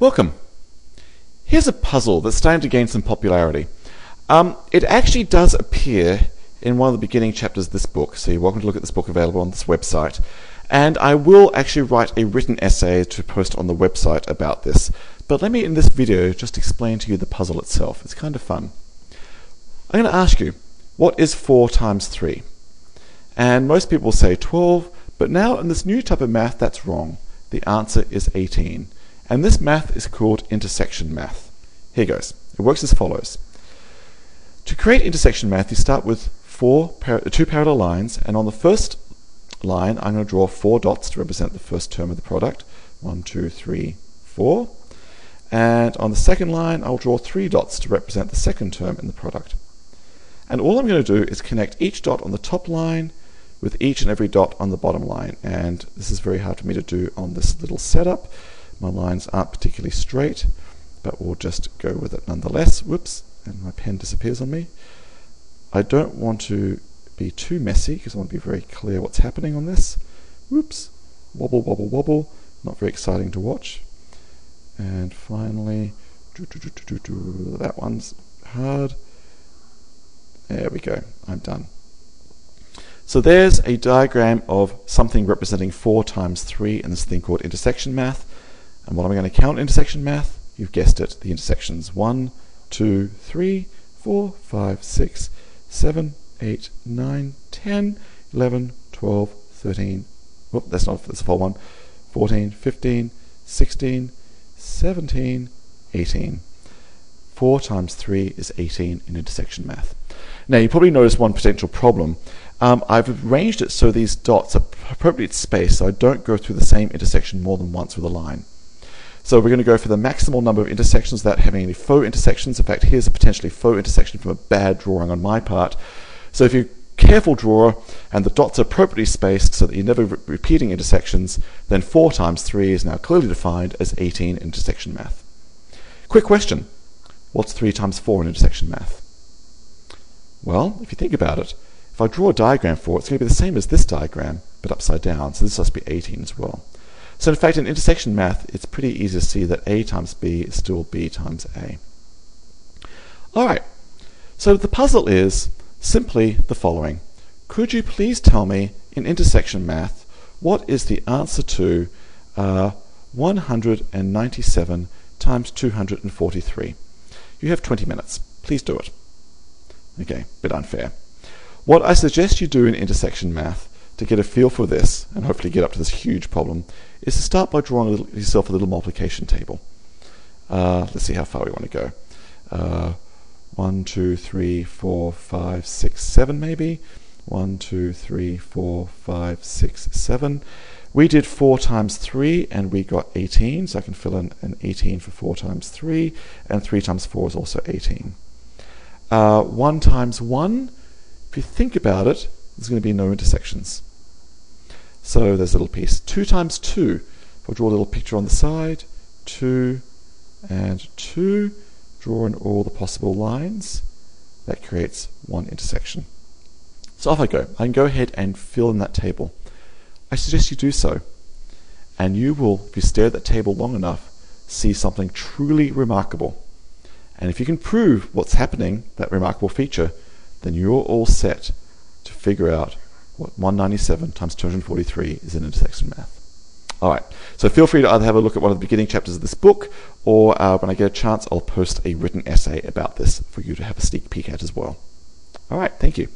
Welcome. Here's a puzzle that's starting to gain some popularity. Um, it actually does appear in one of the beginning chapters of this book, so you're welcome to look at this book available on this website. And I will actually write a written essay to post on the website about this. But let me, in this video, just explain to you the puzzle itself. It's kind of fun. I'm going to ask you, what is 4 times 3? And most people say 12, but now in this new type of math, that's wrong. The answer is 18. And this math is called intersection math. Here goes. It works as follows. To create intersection math, you start with four par two parallel lines, and on the first line, I'm going to draw four dots to represent the first term of the product. One, two, three, four. And on the second line, I'll draw three dots to represent the second term in the product. And all I'm going to do is connect each dot on the top line with each and every dot on the bottom line. And this is very hard for me to do on this little setup. My lines aren't particularly straight, but we'll just go with it nonetheless. Whoops, and my pen disappears on me. I don't want to be too messy because I want to be very clear what's happening on this. Whoops, wobble, wobble, wobble. Not very exciting to watch. And finally, doo -doo -doo that one's hard. There we go, I'm done. So there's a diagram of something representing 4 times 3 in this thing called intersection math. And what am I going to count in intersection math? You've guessed it, the intersections 1, 2, 3, 4, 5, 6, 7, 8, 9, 10, 11, 12, 13, whoop, that's not, that's a full one, 14, 15, 16, 17, 18. 4 times 3 is 18 in intersection math. Now you probably notice one potential problem. Um, I've arranged it so these dots are appropriately spaced so I don't go through the same intersection more than once with a line. So we're going to go for the maximal number of intersections without having any faux intersections. In fact, here's a potentially faux intersection from a bad drawing on my part. So if you're careful drawer and the dots are appropriately spaced so that you're never re repeating intersections, then 4 times 3 is now clearly defined as 18 intersection math. Quick question. What's 3 times 4 in intersection math? Well, if you think about it, if I draw a diagram for it, it's going to be the same as this diagram, but upside down, so this must be 18 as well. So in fact, in intersection math, it's pretty easy to see that A times B is still B times A. All right, so the puzzle is simply the following. Could you please tell me in intersection math what is the answer to uh, 197 times 243? You have 20 minutes. Please do it. Okay, bit unfair. What I suggest you do in intersection math to get a feel for this and hopefully get up to this huge problem is to start by drawing a little, yourself a little multiplication table. Uh, let's see how far we want to go. Uh, 1, 2, 3, 4, 5, 6, 7 maybe. 1, 2, 3, 4, 5, 6, 7. We did 4 times 3 and we got 18, so I can fill in an 18 for 4 times 3, and 3 times 4 is also 18. Uh, 1 times 1, if you think about it, there's going to be no intersections. So there's a little piece. 2 times 2, if I draw a little picture on the side, 2 and 2, draw in all the possible lines, that creates one intersection. So off I go. I can go ahead and fill in that table. I suggest you do so. And you will, if you stare at that table long enough, see something truly remarkable. And if you can prove what's happening, that remarkable feature, then you're all set to figure out 197 times 243 is in intersection math. All right, so feel free to either have a look at one of the beginning chapters of this book, or uh, when I get a chance, I'll post a written essay about this for you to have a sneak peek at as well. All right, thank you.